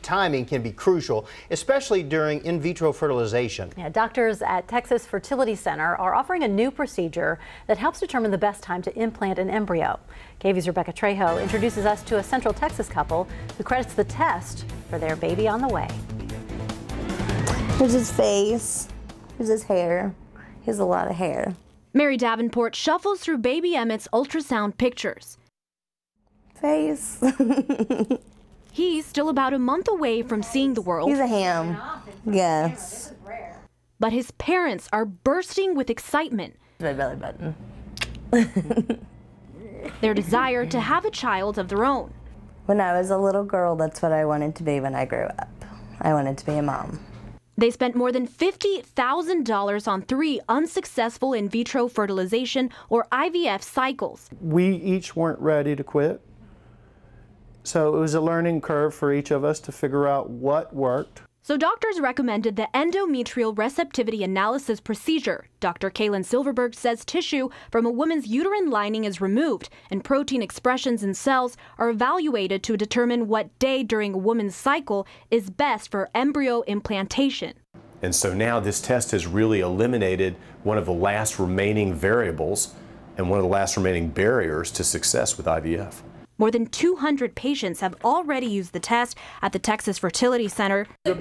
Timing can be crucial, especially during in vitro fertilization. Yeah, doctors at Texas Fertility Center are offering a new procedure that helps determine the best time to implant an embryo. KVUE's Rebecca Trejo introduces us to a Central Texas couple who credits the test for their baby on the way. Here's his face. Here's his hair. He has a lot of hair. Mary Davenport shuffles through baby Emmett's ultrasound pictures. Face. He's still about a month away from seeing the world. He's a ham. Yes. But his parents are bursting with excitement. My belly button. their desire to have a child of their own. When I was a little girl, that's what I wanted to be when I grew up. I wanted to be a mom. They spent more than $50,000 on three unsuccessful in vitro fertilization or IVF cycles. We each weren't ready to quit. So it was a learning curve for each of us to figure out what worked. So doctors recommended the endometrial receptivity analysis procedure. Dr. Kaylen Silverberg says tissue from a woman's uterine lining is removed and protein expressions in cells are evaluated to determine what day during a woman's cycle is best for embryo implantation. And so now this test has really eliminated one of the last remaining variables and one of the last remaining barriers to success with IVF. More than 200 patients have already used the test at the Texas Fertility Center. For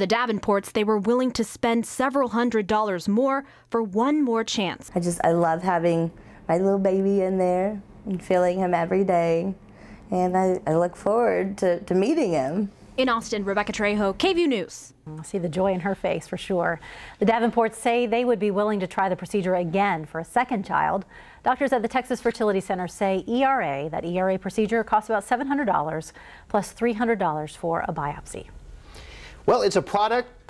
the Davenports, they were willing to spend several hundred dollars more for one more chance. I just, I love having my little baby in there and feeling him every day. And I, I look forward to, to meeting him. In Austin, Rebecca Trejo, KVUE News. I see the joy in her face for sure. The Davenports say they would be willing to try the procedure again for a second child. Doctors at the Texas Fertility Center say ERA, that ERA procedure costs about $700 plus $300 for a biopsy. Well, it's a product